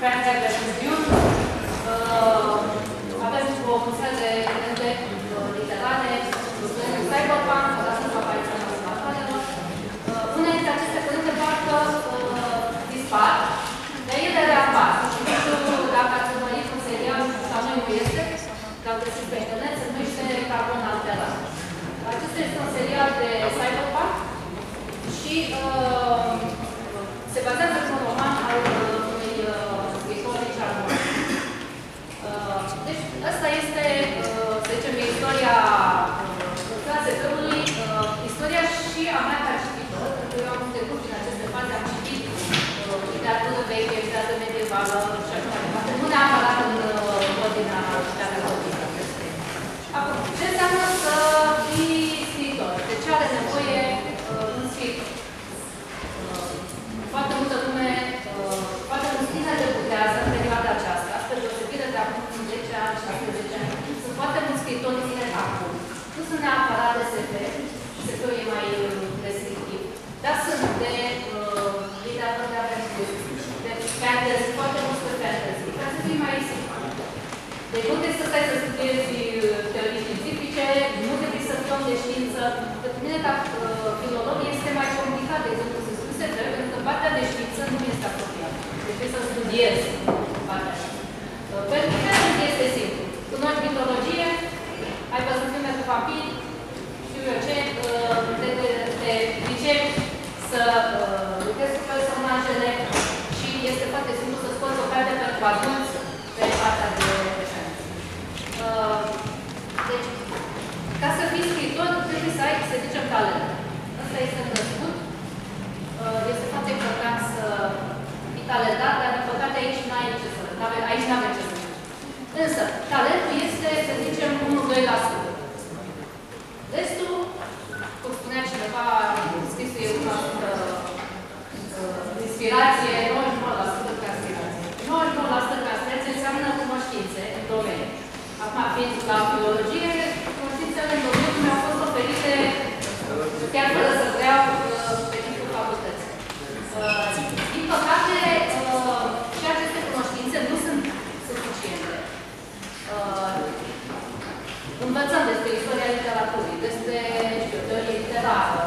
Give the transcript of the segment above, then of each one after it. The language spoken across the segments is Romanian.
Drag Reunion. Uh, avem o mulțime de elemente uh, literare, studente cyberpunk, dar sunt apariția națională. Uh, unele dintre aceste cuvinte parcă uh, dispar, dar ele reapar. Și nu știu dacă ați urmărit un serial, sau noi nu este, l-au găsit pe internet, se numește Carbon Alterat. Acesta este un serial de cyberpunk și uh, se bazează pe un roman al uh, unui uh, scriitor Richard Moore. Uh, deci, asta este, uh, să zicem, istoria uh, SF-ului, uh, istoria și a mea ca cititor, pentru că eu am trecut prin aceste faze, am citit uh, literatură veche, literatură medievală și așa mai departe. Nu neapărat în uh, ordinea literaturii. Acum, ce înseamnă să fii scriitor? De ce are nevoie uh, un scriitor? Uh, foarte multă lume, uh, foarte mulți tineri debutează în perioada aceasta, spre deosebire de acum 10 ani, 16 ani. Sunt foarte mulți scriitori tineri acum. Nu sunt neapărat de SF, SF-ul e mai uh, restrictiv, dar sunt de uh, literatură de aventură, de fantasy, foarte mulți pe fantasy, ca să fii mai simplu. Deci nu trebuie să stai să studiezi uh, teorii științifice, nu trebuie să fii om de știință. Pentru mine, ca uh, filolog, este mai complicat, de exemplu, să spui SF, pentru că partea de știință nu este apropiată. Deci trebuie să studiezi partea asta. Uh, Pentru mine este simplu. Cunoști mitologie, ai văzut filme cu vampiri, știu eu ce, uh, te, te, te pricepi să uh, lucrezi cu personajele și este foarte simplu să scoți o carte pentru adulți pe partea de referență. Uh, Deci, ca să fii scriitor, trebuie să ai, să zicem, talent. Asta este născut. Uh, Este foarte important să fii talentat, dar din păcate aici nu ai ce să n-ave- aici nu avem ce să zici. Însă, talentul este, să zicem, 1-2%. Restul, cum spunea cineva, scrisul e 1% uh, inspirație, 99% transpirație. 99% transpirație înseamnă cunoștințe în domeniu. Acum, fiind la filologie, chiar fără să vreau uh, pe timpul facultății. Uh, Din păcate, uh, și aceste cunoștințe nu sunt suficiente. Uh, Învățăm despre istoria literaturii, despre știu, teorie literară,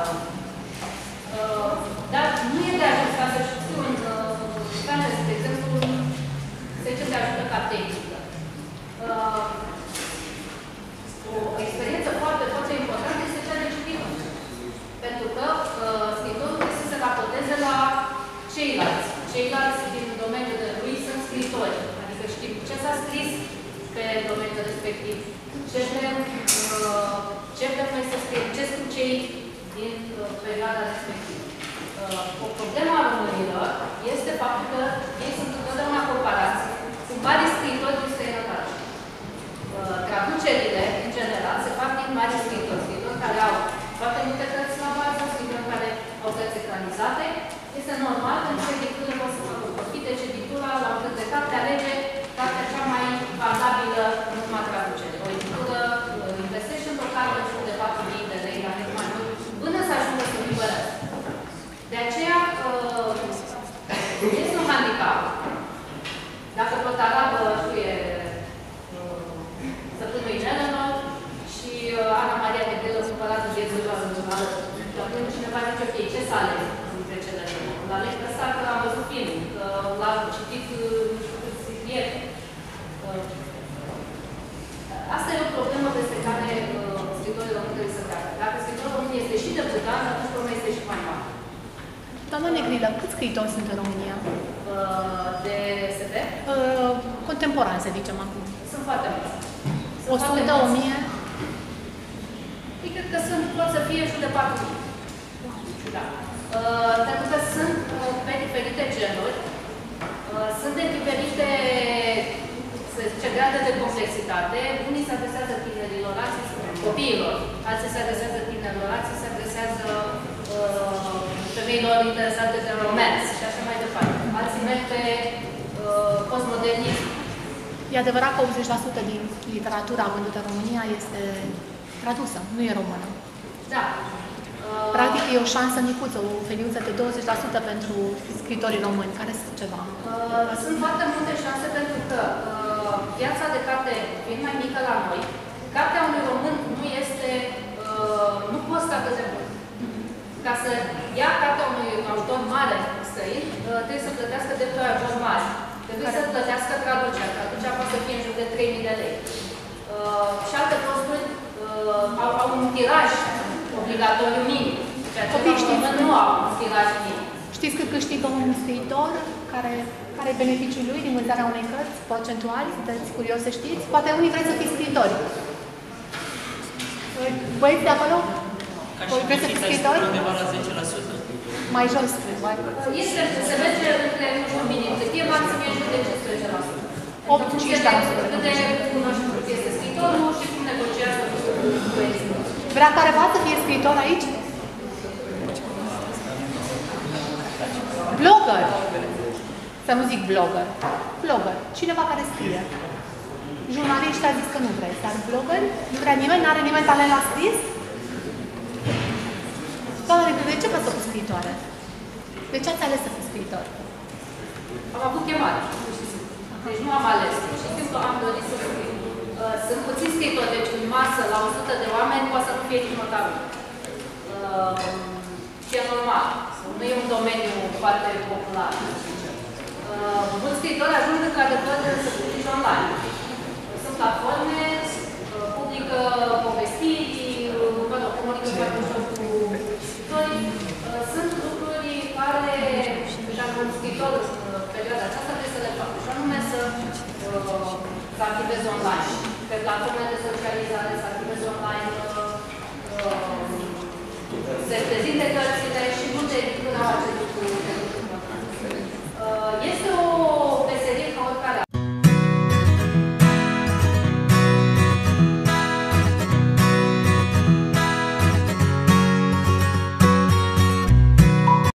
Uh, dar nu e de ajuns ca să știu în fantasy, de exemplu, se ce te ajută ca tehnică. Uh, o experiență foarte, foarte importantă este cea de citit. Pentru că uh, scriitorul trebuie să se raporteze la ceilalți. Ceilalți din domeniul de lui sunt scriitori. Adică știm ce s-a scris pe domeniul respectiv, ce vrem, uh, ce vrem noi să scriem, ce scriu cei din uh, perioada respectivă. Uh, o problemă a românilor este faptul că ei sunt întotdeauna comparați cu mari scriitori din străinătate. Uh, traducerile, în general, se fac din mari scriitori, scriitori care au foarte multe cărți la bază, scriitori care au cărți ecranizate. Este normal pentru că editură pot să facă profit, deci editura la un cât de carte alege cartea cea mai valabilă în urma traducerii. O editură uh, investește într-o carte în jur de 4.000 de lei la Germania până să ajungă să cumpărați. De aceea, uh, este un handicap. Dacă tot arabă, știu, e uh, săptămâi General și uh, Ana Maria de Grelă cumpărat în viețul la rândul Și atunci cineva zice, ok, ce să aleg dintre cele două? La aleg că ăsta că am văzut film, că l-am citit, uh, nu știu câți ieri. Uh, Asta e o problemă despre care uh, scriitorii români trebuie să treacă. Dacă scriitorul român este și debutant, atunci problema este și mai mare. Doamna Negrilă, câți scriitori sunt în România? Uh, de SF, Uh, contemporan, să zicem acum. sunt foarte mulți. Sunt 100, foarte mulți. 1000? Eu cred că sunt, pot să fie și de 4.000. Da. Uh, pentru că sunt uh, pe diferite genuri, uh, sunt de diferite, să zice, grade de complexitate. Unii se adresează tinerilor, alții se copiilor, alții se adresează tinerilor, alții se adresează uh, femeilor interesate de romans și așa mai departe. Alții merg pe uh, postmodernism. E adevărat că 80% din literatura vândută în România este tradusă, nu e română. Da. Practic e o șansă micuță, o feliuță de 20% pentru scritorii români, care sunt ceva. Uh, Sunt foarte multe șanse pentru că uh, piața de carte fiind mai mică la noi, cartea unui român nu este, uh, nu costă atât de mult. Ca să ia cartea unui autor mare străin, uh, trebuie să plătească dreptul autor mare. Trebuie Care? să plătească traducerea. Traducerea poate să fie în jur de 3.000 de lei. Uh, și alte costuri uh, au, au un tiraj obligatoriu minim. Ceea ce Copii la știți român că- nu au un tiraj minim. Știți că câștigă un scriitor care, care e beneficiul lui din vânzarea unei cărți, procentual? Sunteți curios să știți? Poate unii vreți să fiți scriitori. Băieți de acolo? Ca și Voi vreți să fiți petiția scriitori? este undeva la 10%. Mai jos, mai. Este, se merge între, nu știu, minim, cât e maxim e în jur de 15%. 8-15%. În funcție de Cât de cunoscut este scriitorul și cum negociază cu poezii. Vrea careva să fie scriitor aici? Blogger. Să nu zic blogger. Blogger. Cineva care scrie. Jurnaliști a zis că nu vreți, dar blogger? Nu vrea nimeni? N-are nimeni talent la scris? Doamne, de ce v-ați făcut scriitoare? De ce ați ales să fiți scriitor? Am avut chemare. Deci nu am ales. Și simplu am dorit să scriu. Uh, Sunt puțini scriitori, deci în masă, la 100 de oameni, poate să nu fie nici măcar unul. Uh, Și e normal. Nu e un domeniu foarte popular. Uh, Mulți scriitori ajung într-adevăr să perioada aceasta trebuie să le fac. Și anume să, uh, să activez online. Pe platforme de socializare să activez online uh, uh se prezinte cărțile și nu te când am acest